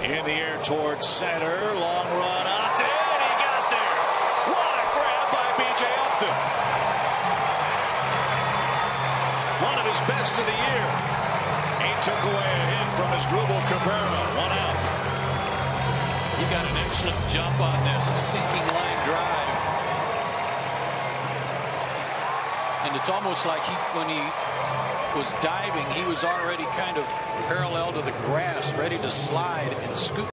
In the air towards center. Long run. Upton. He got there. What a grab by B.J. Upton. One of his best of the year. He took away a hit from Asdrubal Cabrera. One out. He got an excellent jump on this sinking line drive. And it's almost like he, when he was diving, he was already kind of parallel to the grass, ready to slide and scoop.